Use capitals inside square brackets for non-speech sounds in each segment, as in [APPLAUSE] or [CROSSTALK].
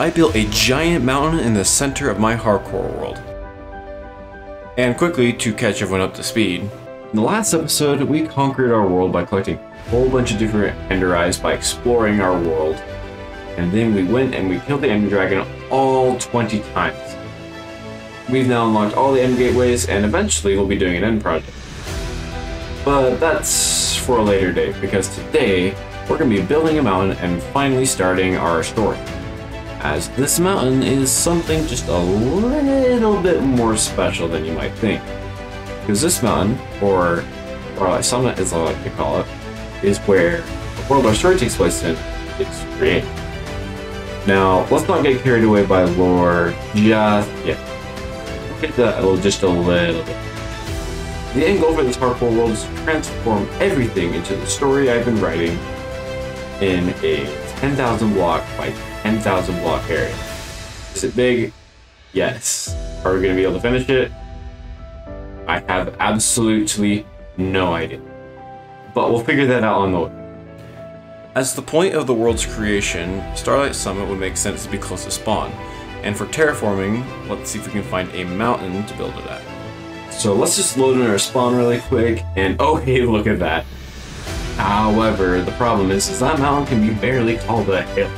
I built a giant mountain in the center of my hardcore world. And quickly, to catch everyone up to speed, in the last episode, we conquered our world by collecting a whole bunch of different Ender Eyes by exploring our world. And then we went and we killed the Ender Dragon all 20 times. We've now unlocked all the end gateways, and eventually we'll be doing an end project. But that's for a later date, because today we're going to be building a mountain and finally starting our story. As this mountain is something just a little bit more special than you might think. Because this mountain, or, or like Summit as I like to call it, is where the world our story takes place in is created. Now, let's not get carried away by lore just yet get that a just a little bit. The end goal for this hardcore world is to transform everything into the story I've been writing in a 10,000 block by 10,000 block area. Is it big? Yes. Are we going to be able to finish it? I have absolutely no idea. But we'll figure that out on the way. As the point of the world's creation, Starlight Summit would make sense to be close to spawn. And for terraforming, let's see if we can find a mountain to build it at. So let's just load in our spawn really quick, and [LAUGHS] oh hey, look at that. However, the problem is, is that mountain can be barely called a hill.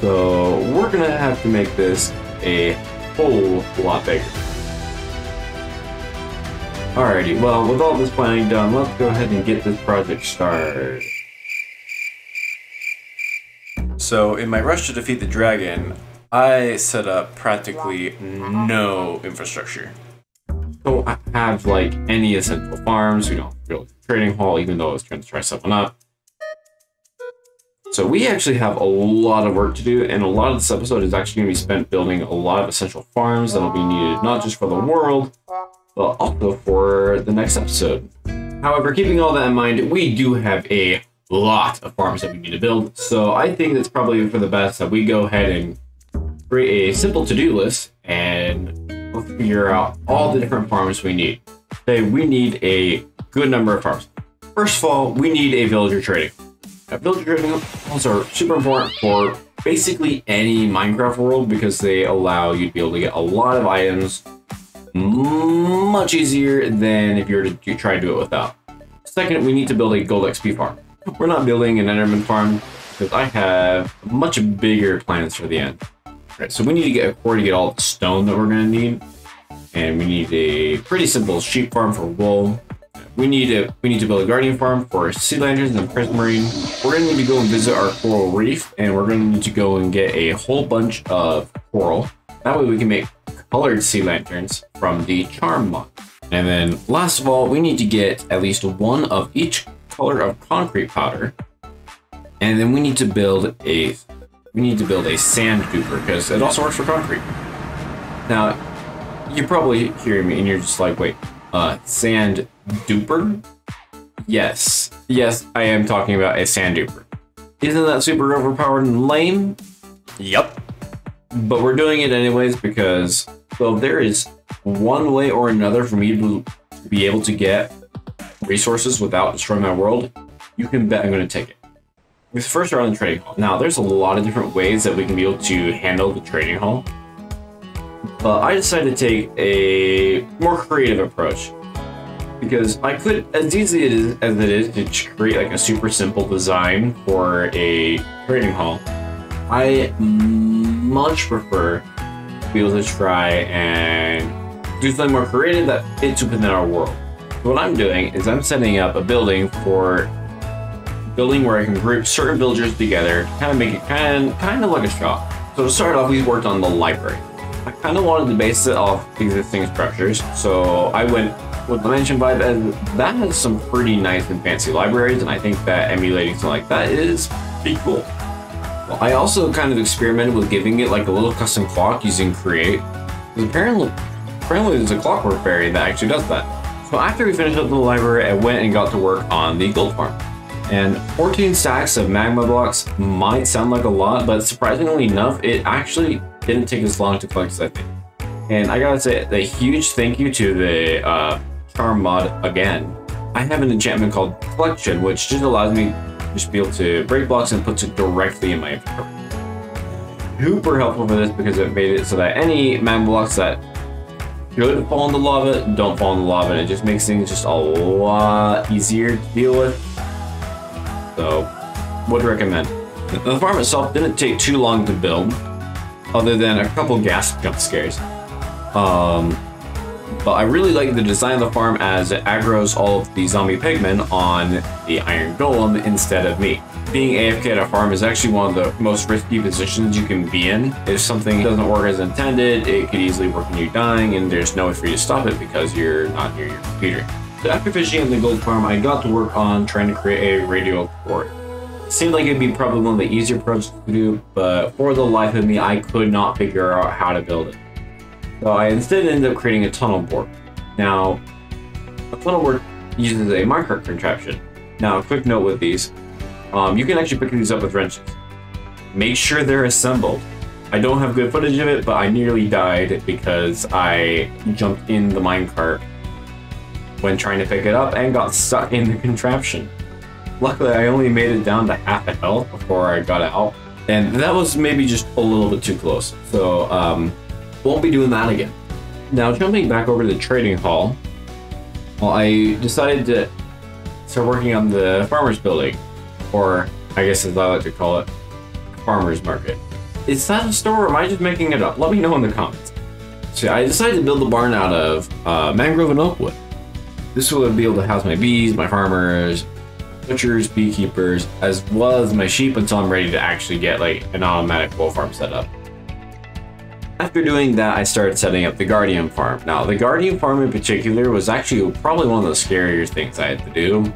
So we're gonna have to make this a whole lot bigger. Alrighty, well, with all this planning done, let's go ahead and get this project started. So, in my rush to defeat the dragon, I set up practically no infrastructure. Don't have like any essential farms, build a trading hall, even though I was trying to try something up. So we actually have a lot of work to do, and a lot of this episode is actually going to be spent building a lot of essential farms that'll be needed not just for the world, but also for the next episode. However, keeping all that in mind, we do have a lot of farms that we need to build, so I think it's probably for the best that we go ahead and create a simple to-do list and we'll figure out all the different farms we need. Say we need a good number of farms. First of all, we need a villager trading. Villager trading halls are super important for basically any Minecraft world because they allow you to be able to get a lot of items much easier than if you were to try to do it without. Second, we need to build a gold XP farm. We're not building an Enderman farm because I have much bigger plans for the end. Right, so we need to get a quarry to get all the stone that we're gonna need. And we need a pretty simple sheep farm for wool. We need a we need to build a guardian farm for sea lanterns and prismarine. We're gonna need to go and visit our coral reef, and we're gonna need to go and get a whole bunch of coral. That way we can make colored sea lanterns from the charm mod. And then last of all, we need to get at least one of each color of concrete powder. And then we need to build a we need to build a sand duper because it also works for concrete. Now, you're probably hearing me and you're just like, wait, uh, sand duper? Yes, yes, I am talking about a sand duper. Isn't that super overpowered and lame? Yup. But we're doing it anyways because, well, there is one way or another for me to be able to get resources without destroying my world, you can bet I'm going to take it. Because first on the trading hall. Now, there's a lot of different ways that we can be able to handle the trading hall. But I decided to take a more creative approach. Because I could, as easy as it is to create like a super simple design for a trading hall, I much prefer to be able to try and do something more creative that fits within our world. What I'm doing is I'm setting up a building for building where I can group certain villagers together, kind of make it kind of, kind of like a shop. So to start off, we worked on the library. I kind of wanted to base it off existing structures, so I went with Dimension mansion vibe, and that has some pretty nice and fancy libraries, and I think that emulating something like that is pretty cool. Well, I also kind of experimented with giving it like a little custom clock using Create, because apparently, apparently there's a clockwork fairy that actually does that. So after we finished up the library, I went and got to work on the gold farm. And 14 stacks of magma blocks might sound like a lot, but surprisingly enough, it actually didn't take as long to collect as I think. And I gotta say, a huge thank you to the uh, charm mod again. I have an enchantment called Collection, which just allows me to be able to break blocks and puts it directly in my inventory. super helpful for this because it made it so that any magma blocks that could fall in the lava don't fall in the lava and it just makes things just a lot easier to deal with. So, would recommend. The farm itself didn't take too long to build, other than a couple ghast jump scares. Um, but I really like the design of the farm as it aggroes all of the zombie pigmen on the iron golem instead of me. Being AFK at a farm is actually one of the most risky positions you can be in. If something doesn't work as intended, it could easily work in you dying and there's no way for you to stop it because you're not near your computer. So after fishing at the gold farm, I got to work on trying to create a radio port. Seemed like it'd be probably one of the easier projects to do, but for the life of me, I could not figure out how to build it. So I instead ended up creating a tunnel bore. Now, a tunnel bore uses a minecart contraption. Now, a quick note with these. Um, you can actually pick these up with wrenches. Make sure they're assembled. I don't have good footage of it, but I nearly died because I jumped in the minecart when trying to pick it up and got stuck in the contraption. Luckily, I only made it down to half a health before I got out, and that was maybe just a little bit too close. So, um, won't be doing that again. Now, jumping back over to the trading hall, well, I decided to start working on the farmer's building, or I guess as I like to call it, farmer's market. Is that a store or am I just making it up? Let me know in the comments. So I decided to build the barn out of uh, mangrove and oak wood. This will be able to house my bees, my farmers, butchers, beekeepers, as well as my sheep until I'm ready to actually get like an automatic wool farm set up. After doing that, I started setting up the Guardian Farm. Now, the Guardian Farm in particular was actually probably one of the scarier things I had to do.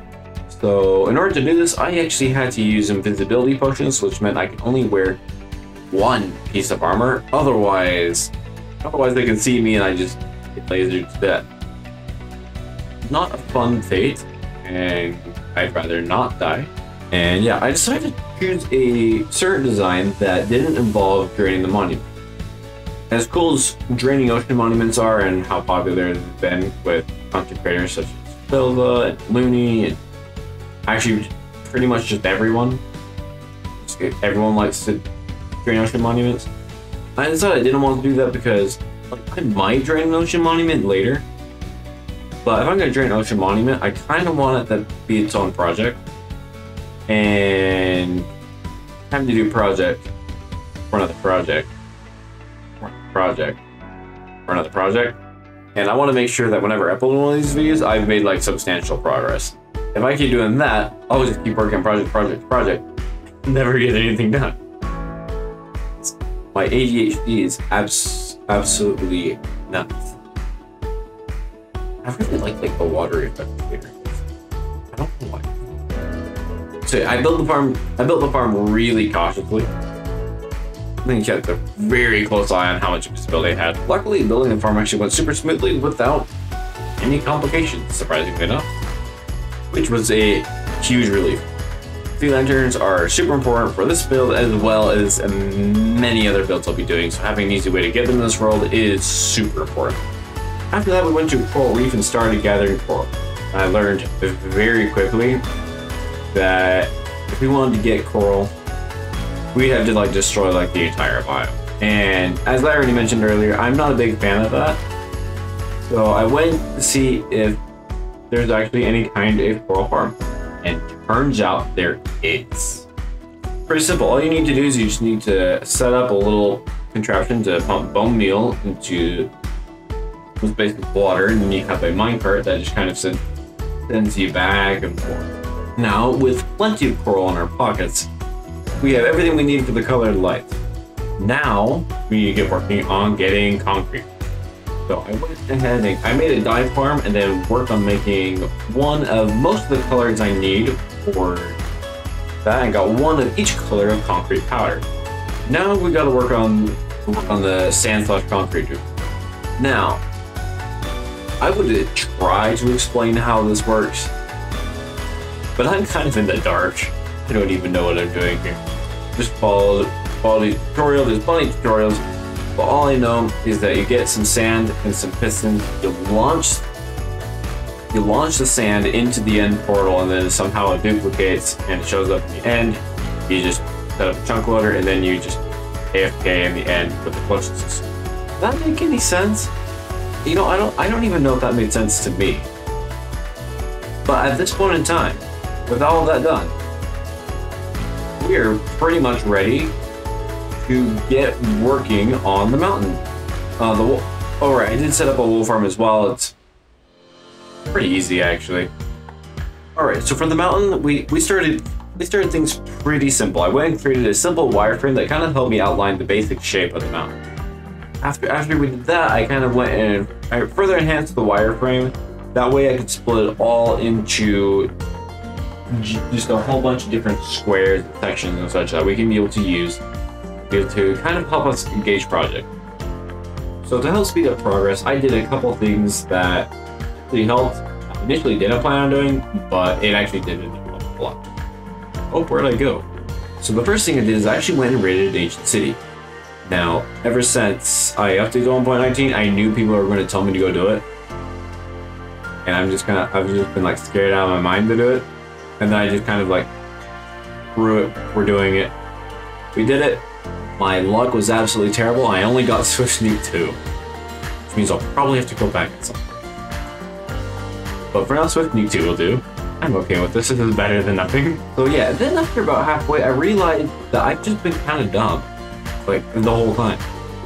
So, in order to do this, I actually had to use invisibility potions, which meant I could only wear one piece of armor. Otherwise, otherwise they could see me and I just get lasered to death. Not a fun fate, and I'd rather not die. And yeah, I decided to choose a certain design that didn't involve draining the monument. As cool as draining ocean monuments are and how popular they've been with content creators such as Philza and Loony and actually pretty much just everyone. Everyone likes to drain ocean monuments. I decided I didn't want to do that because like, I might drain an ocean monument later. But if I'm going to drain an ocean monument, I kind of want it to be its own project. And having to do project for another project project or another project. And I want to make sure that whenever I upload one of these videos, I've made like substantial progress. If I keep doing that, I'll just keep working project, project, project, never get anything done. My ADHD is abs absolutely nuts. I really like like the water effect here. I don't know why. So I built the farm. I built the farm really cautiously. I think kept a very close eye on how much visibility it had. Luckily, building the farm actually went super smoothly without any complications, surprisingly enough, which was a huge relief. Sea lanterns are super important for this build as well as many other builds I'll be doing, so having an easy way to get them in this world is super important. After that, we went to Coral Reef and started gathering coral. I learned very quickly that if we wanted to get coral, we'd have to like destroy like the entire biome. And as I already mentioned earlier, I'm not a big fan of that. So I went to see if there's actually any kind of coral farm. And turns out there is. Pretty simple. All you need to do is you just need to set up a little contraption to pump bone meal into this basic water, and then you have a minecart that just kind of sends you back and forth. Now, with plenty of coral in our pockets, we have everything we need for the colored lights. Now, we need to get working on getting concrete. So I went ahead and I made a dye farm and then worked on making one of most of the colors I need for that and got one of each color of concrete powder. Now we gotta work on work on the sand slash concrete. Now, I would try to explain how this works, but I'm kind of in the dark. I don't even know what I'm doing here. Just follow, follow the tutorial. There's plenty of tutorials. But all I know is that you get some sand and some pistons. You launch you launch the sand into the end portal and then somehow it duplicates and it shows up in the end. You just set up a chunk loader and then you just AFK in the end with the clutch. Does that make any sense? You know, I don't I don't even know if that made sense to me. But at this point in time, with all that done, we're pretty much ready to get working on the mountain. Uh, the oh right, I did set up a wool farm as well. It's pretty easy actually. All right, so for the mountain, we we started we started things pretty simple. I went and created a simple wireframe that kind of helped me outline the basic shape of the mountain. After after we did that, I kind of went and I further enhanced the wireframe. That way, I could split it all into just a whole bunch of different squares, sections, and such that we can be able to use to kind of help us engage project. So to help speed up progress, I did a couple things that really helped. I initially didn't plan on doing, but it actually did a lot. Oh, where did I go? So the first thing I did is I actually went and raided Ancient City. Now, ever since I updated 1.19, I knew people were going to tell me to go do it. And I'm just kind of, I've just been like scared out of my mind to do it. And then I just kind of like, screw it, we're doing it. We did it. My luck was absolutely terrible. I only got [LAUGHS] Swift Sneak 2. Which means I'll probably have to go back at some point. But for now, Swift Sneak 2 will do. I'm okay with this. This is better than nothing. [LAUGHS] So yeah, then after about halfway, I realized that I've just been kind of dumb. Like, the whole time.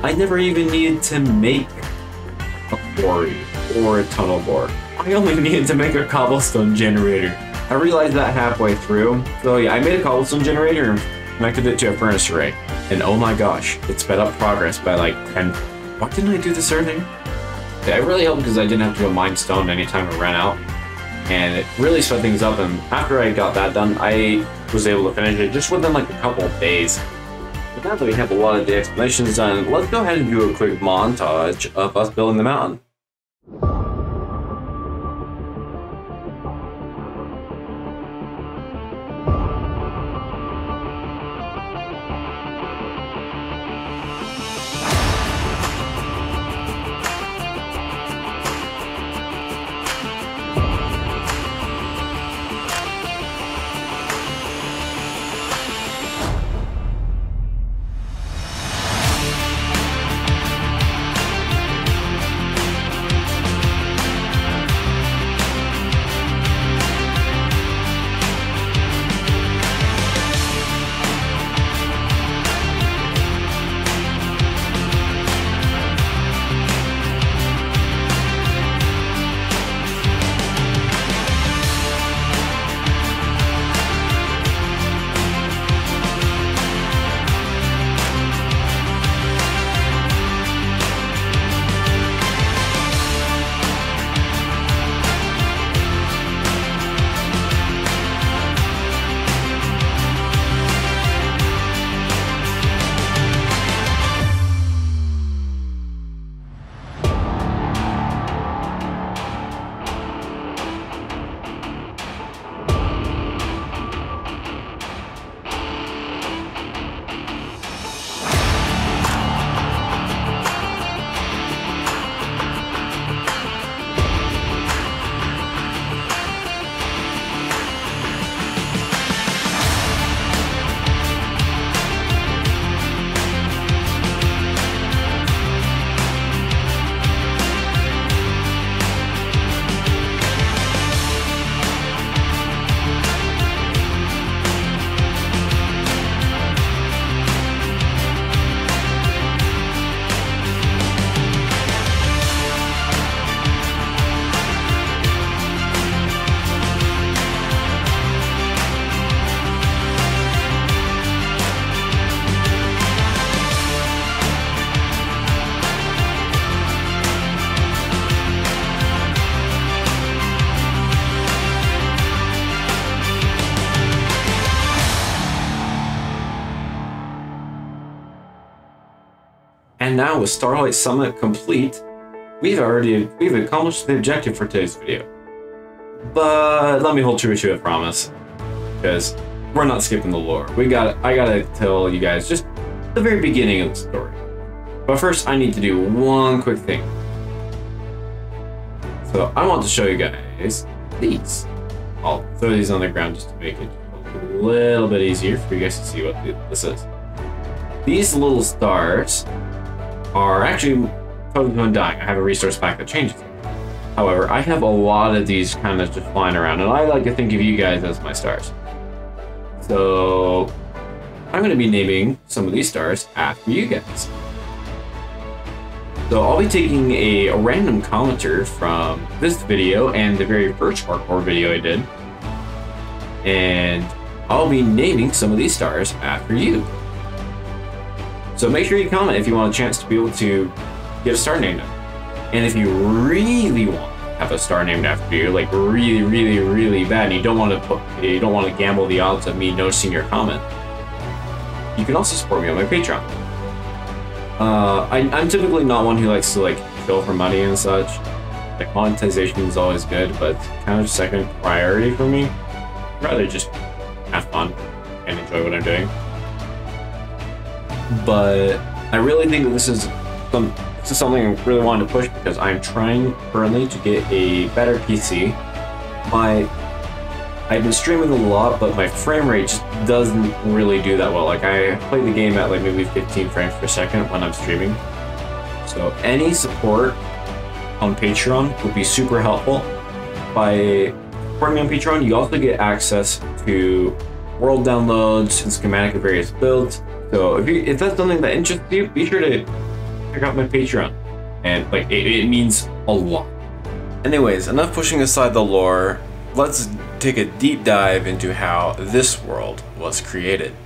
I never even needed to make a quarry or a tunnel bore. I only [LAUGHS] needed to make a cobblestone generator. I realized that halfway through. So yeah, I made a cobblestone generator and connected it to a furnace array. And oh my gosh, it sped up progress by like 10. Why didn't I do this earlier? Yeah, it really helped because I didn't have to go mine stone anytime it ran out and it really sped things up. And after I got that done, I was able to finish it just within like a couple days. Now that we have a lot of the explanations done, let's go ahead and do a quick montage of us building the mountain. And now with Starlight Summit complete, we've already we've accomplished the objective for today's video. But let me hold true to a promise, because we're not skipping the lore. We got I gotta tell you guys just the very beginning of the story. But first, I need to do one quick thing. So I want to show you guys these. I'll throw these on the ground just to make it a little bit easier for you guys to see what this is. these little stars are actually totem of undying. I have a resource pack that changes it. However, I have a lot of these kind of just flying around, and I like to think of you guys as my stars. So I'm going to be naming some of these stars after you guys. So I'll be taking a, a random commenter from this video and the very first parkour video I did, and I'll be naming some of these stars after you. So make sure you comment if you want a chance to be able to get a star named after. And if you really want to have a star named after you, like really, really, really bad, and you don't want to put, you don't want to gamble the odds of me noticing your comment, you can also support me on my Patreon. Uh, I, am typically not one who likes to like go for money and such. Like monetization is always good, but kind of second priority for me. I'd rather just have fun and enjoy what I'm doing. But I really think that this is some this is something I really wanted to push because I'm trying currently to get a better PC. My I've been streaming a lot, but my frame rate just doesn't really do that well. Like I play the game at like maybe 15 frames per second when I'm streaming. So any support on Patreon would be super helpful. By supporting me on Patreon, you also get access to world downloads and schematic of various builds. So if, you, if that's something that interests you, be sure to check out my Patreon. And like it, it means a lot. Anyways, enough pushing aside the lore. Let's take a deep dive into how this world was created.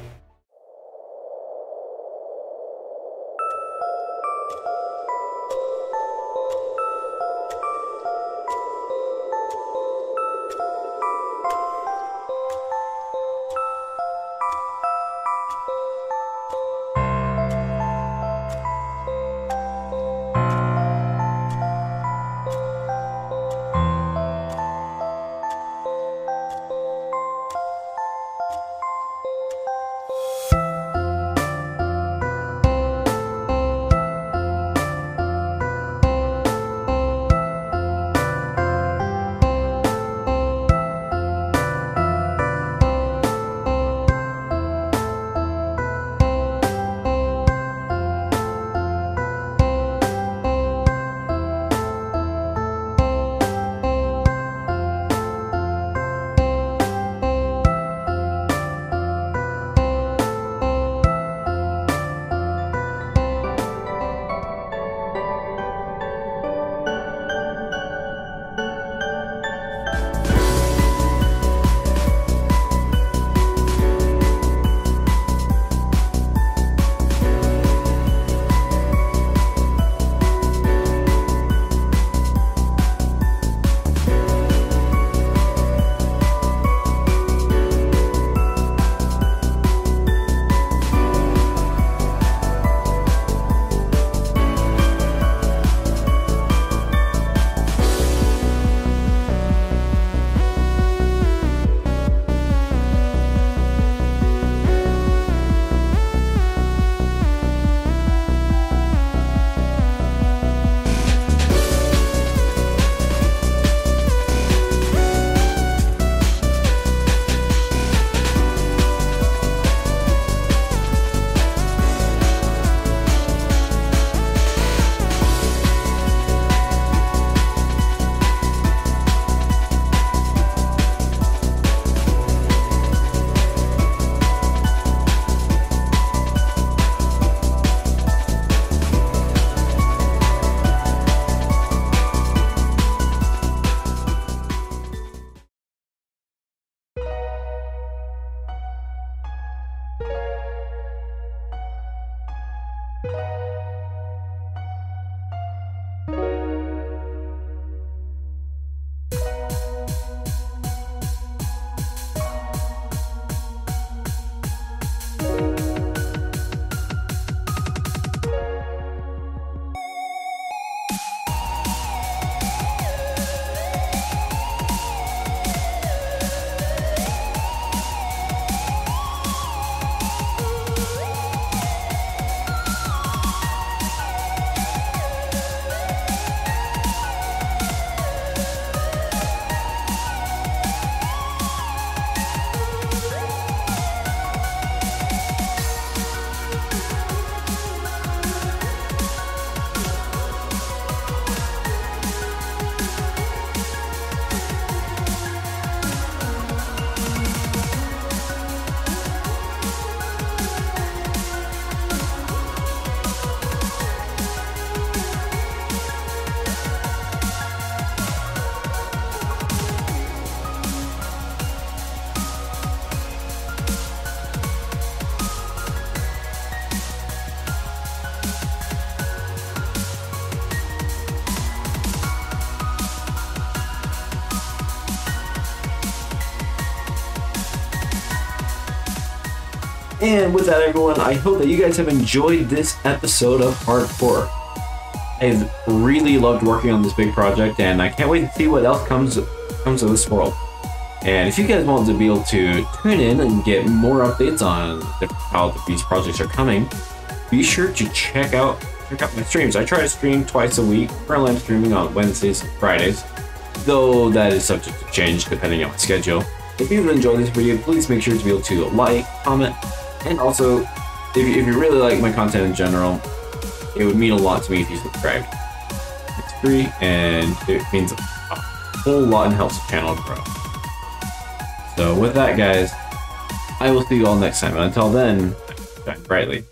And with that, everyone, I hope that you guys have enjoyed this episode of Hardcore. I've really loved working on this big project, and I can't wait to see what else comes comes of this world. And if you guys want to be able to tune in and get more updates on how these projects are coming, be sure to check out check out my streams. I try to stream twice a week. Currently, I'm streaming on Wednesdays and Fridays, though that is subject to change depending on my schedule. If you've enjoyed this video, please make sure to be able to like, comment, and also, if you, if you really like my content in general, it would mean a lot to me if you subscribed. It's free and it means a whole lot and helps the channel grow. So with that, guys, I will see you all next time. And until then, shine brightly.